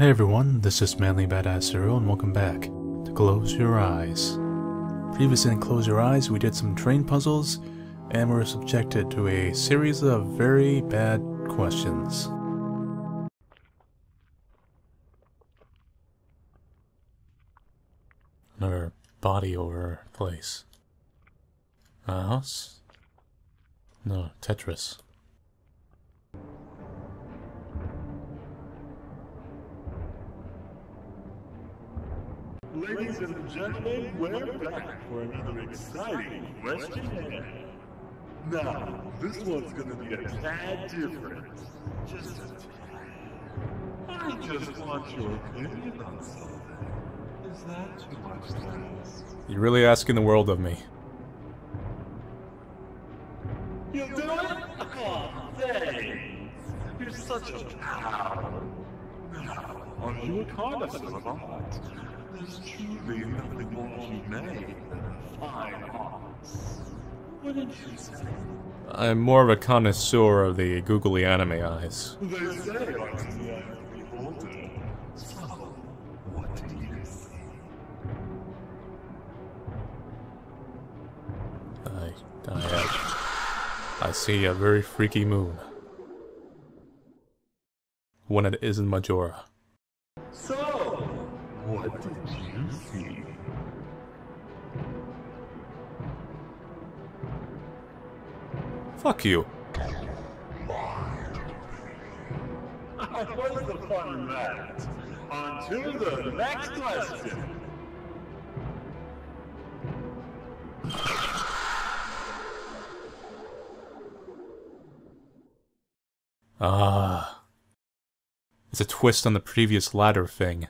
Hey everyone, this is Manly Badass Hero and welcome back to Close Your Eyes. Previously in Close Your Eyes, we did some train puzzles and we were subjected to a series of very bad questions. Another body over place. A house? No, Tetris. Ladies and gentlemen, we're back for another exciting questionnaire. Now, this one's gonna be a tad different. Just a tad. I just want your opinion on something. Is that too much to ask? You're really asking the world of me. You'll do it? Oh, thanks. You're such a pal. Now, are you a connoisseur of art? There's truly nothing more humane than fine arts. Wouldn't you say? I'm more of a connoisseur of the googly anime eyes. They say art's in the eye of the beholder. So, what do you see? I, I, uh, I see a very freaky moon. One that isn't Majora. So, what did you see? Fuck you. What's the fun in that? On to the next question. Ah. It's a twist on the previous ladder thing.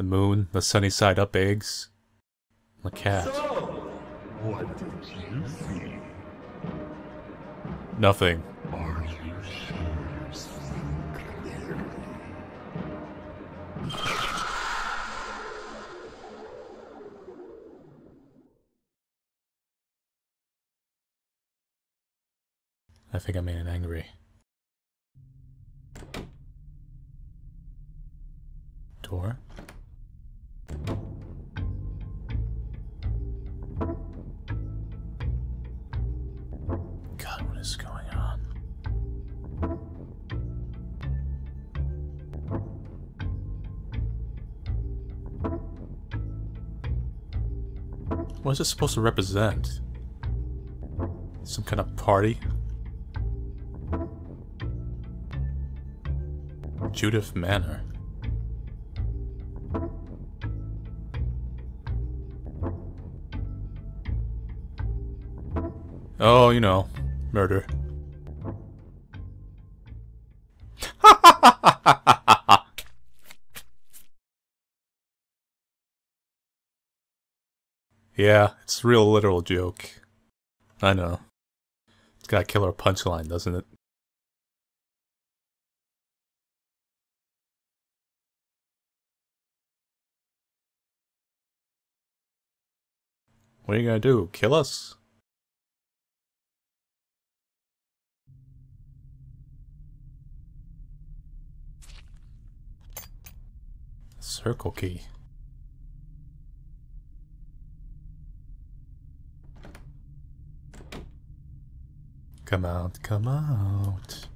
The moon, the sunny side up eggs, the cat. So, what did you see? Nothing. Are you sure you're seeing clearly? I think I made it angry. Door? What is this supposed to represent? Some kind of party? Judith Manor. Oh, you know, murder. Yeah, it's a real literal joke. I know. It's got a killer punchline, doesn't it? What are you gonna do? Kill us? Circle key. Come out, come out.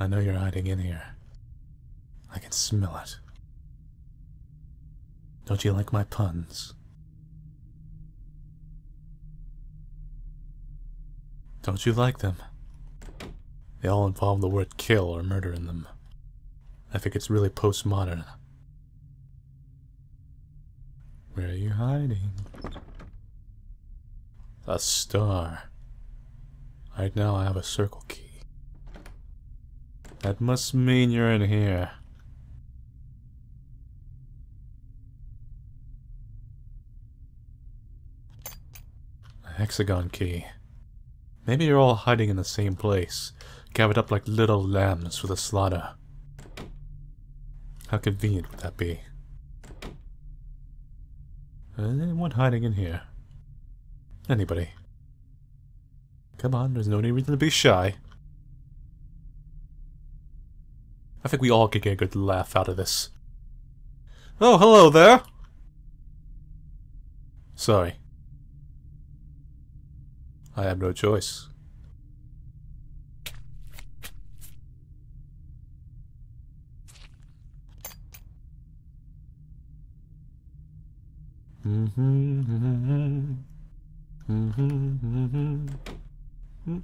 I know you're hiding in here. I can smell it. Don't you like my puns? Don't you like them? They all involve the word kill or murder in them. I think it's really postmodern. Where are you hiding? A star. Right now I have a circle key. That must mean you're in here. A hexagon key. Maybe you're all hiding in the same place, gathered up like little lambs for the slaughter. How convenient would that be? Anyone hiding in here? Anybody? Come on, there's no reason to be shy. I think we all could get a good laugh out of this. Oh, hello there! Sorry. I have no choice. Mm-hmm, mm-hmm, mm-hmm, Do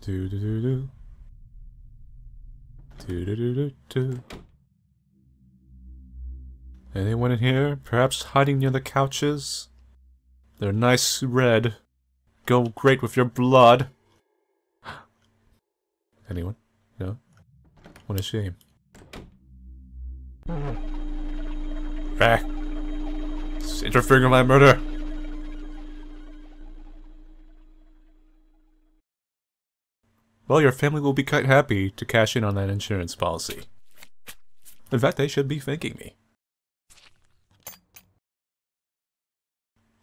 do do do. Do do do do do. Anyone in here? Perhaps hiding near the couches? They're nice red. Go great with your blood. Anyone? What a shame. Back. It's interfering in my murder. Well, your family will be quite happy to cash in on that insurance policy. In fact, they should be thanking me.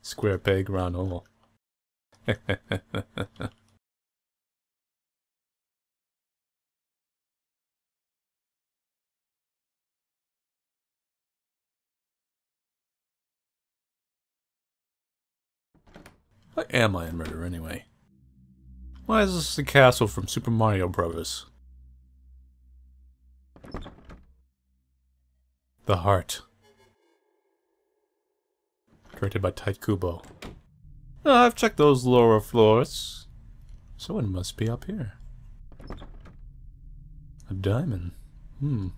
Square peg, round hole. What am I in murder anyway? Why is this the castle from Super Mario Bros? The Heart. Directed by Tite Kubo. Oh, I've checked those lower floors. Someone must be up here. A diamond. Hmm.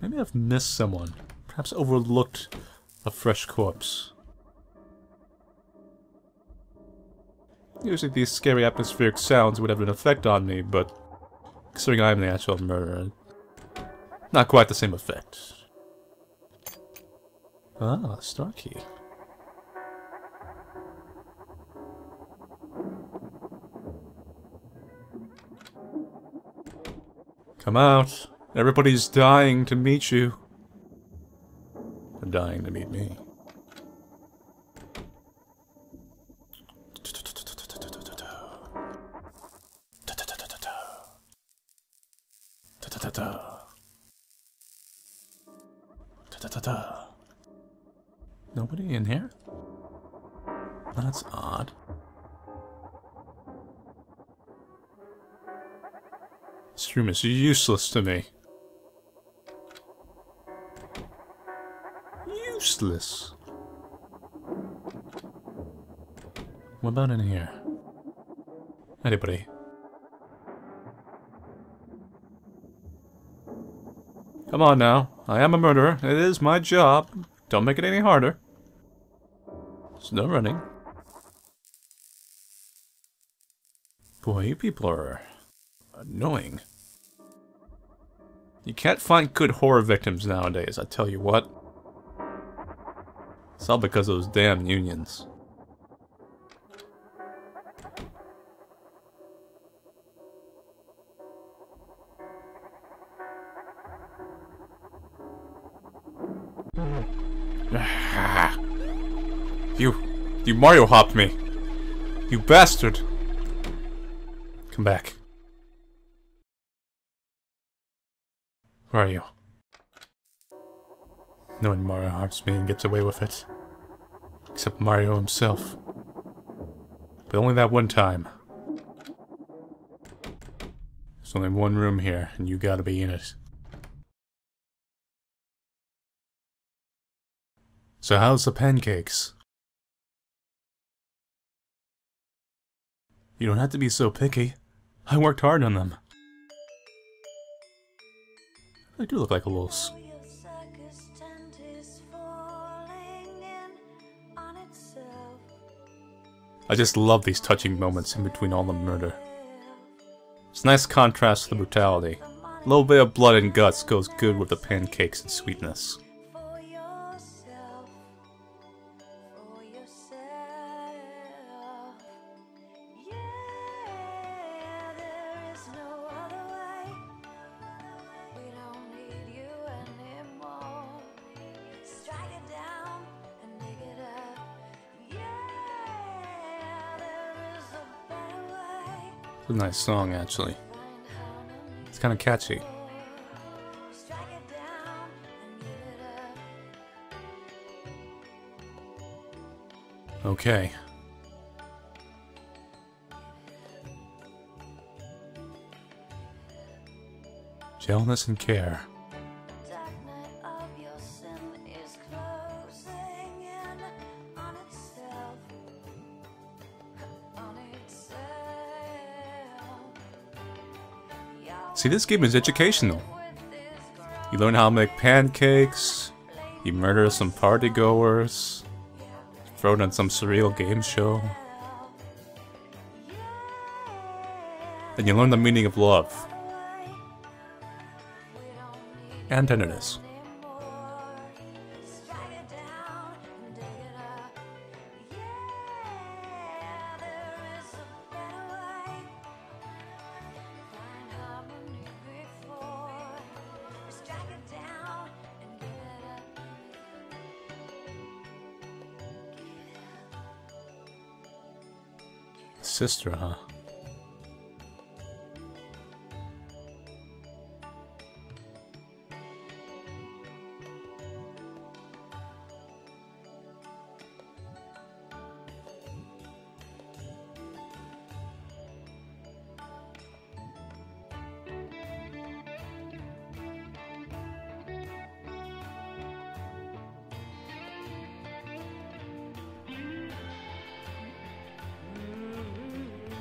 Maybe I've missed someone. Perhaps overlooked a fresh corpse. Usually these scary atmospheric sounds would have an effect on me, but considering I'm the actual murderer, not quite the same effect. Ah, star key. Come out. Everybody's dying to meet you. They're dying to meet me. Nobody in here? That's odd. This room is useless to me. Useless. What about in here? Anybody? Come on now. I am a murderer. It is my job. Don't make it any harder. No running. Boy, you people are annoying. You can't find good horror victims nowadays, I tell you what. It's all because of those damn unions. You, Mario hopped me. You bastard. Come back. Where are you? No one Mario harms me and gets away with it. Except Mario himself. But only that one time. There's only one room here, and you gotta be in it. So how's the pancakes? You don't have to be so picky. I worked hard on them. They do look like a little... I just love these touching moments in between all the murder. It's nice contrast to the brutality. A little bit of blood and guts goes good with the pancakes and sweetness. It's a nice song, actually. It's kind of catchy. Okay. Gentleness and care. See, this game is educational. You learn how to make pancakes, you murder some partygoers, throw in some surreal game show. Then you learn the meaning of love. And tenderness. Sister, huh?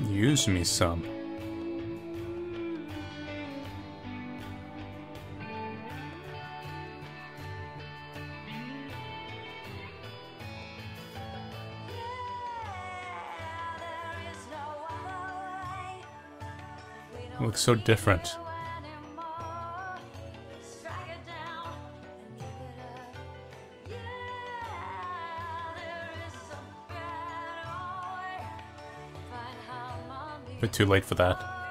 Use me some. looks so different. Bit too late for that.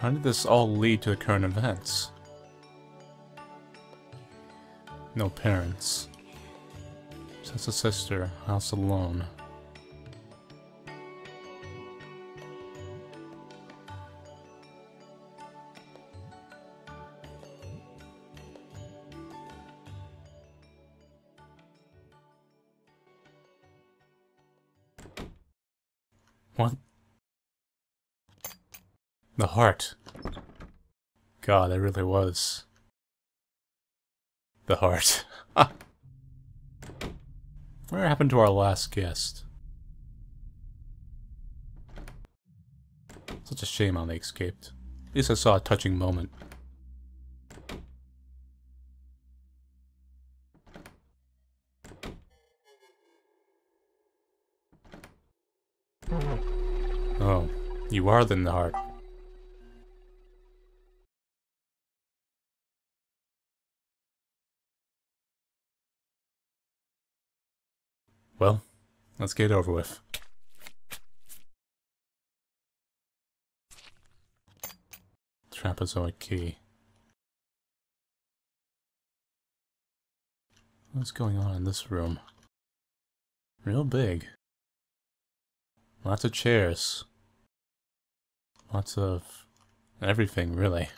How did this all lead to the current events? No parents. Just a sister, house alone. What? The heart. God, it really was. The heart. Where happened to our last guest? Such a shame how they escaped. At least I saw a touching moment. Oh, you are then the heart. Well, let's get it over with. Trapezoid key. What's going on in this room? Real big. Lots of chairs. Lots of everything, really.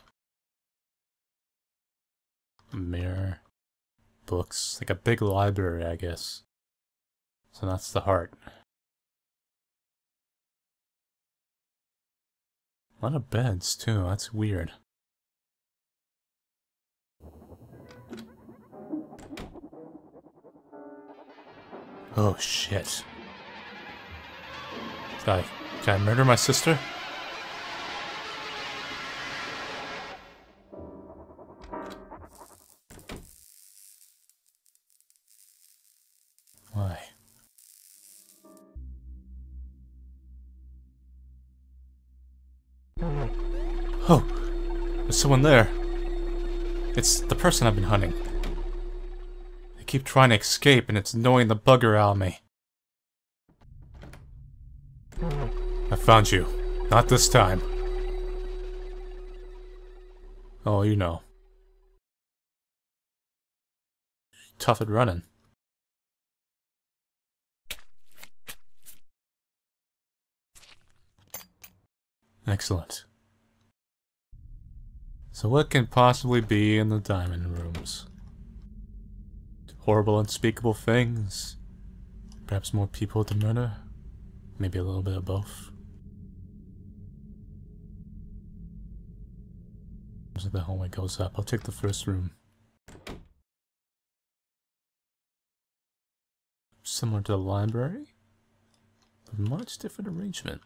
Mirror. Books. Like a big library, I guess. So that's the heart. A lot of beds, too. That's weird. Oh, shit. Did I, did I murder my sister? Someone there. It's the person I've been hunting. They keep trying to escape and it's annoying the bugger out of me. I found you. Not this time. Oh, you know. Tough at running. Excellent. So what can possibly be in the diamond rooms? Horrible, unspeakable things? Perhaps more people to murder? Maybe a little bit of both? So the hallway goes up. I'll take the first room. Similar to the library, but much different arrangement.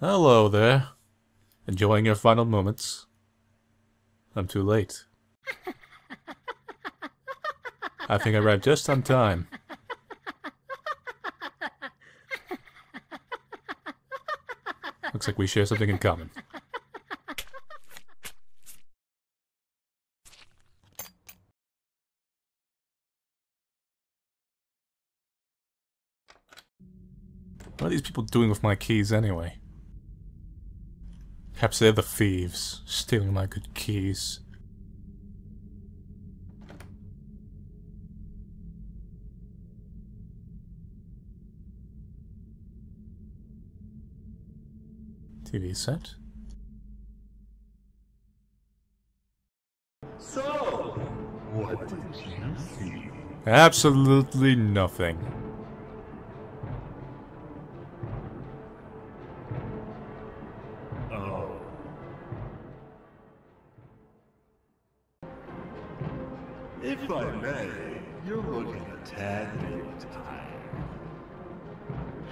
Hello there. Enjoying your final moments? I'm too late. I think I arrived just on time. Looks like we share something in common. What are these people doing with my keys anyway? Perhaps they're the thieves, stealing my good keys. TV set. So, what did you see? Absolutely nothing. If I may, you're looking a tad bit tired.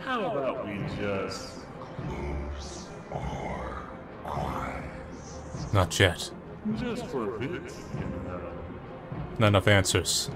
How about we just close our eyes? Not yet. Just for you know. Not enough answers.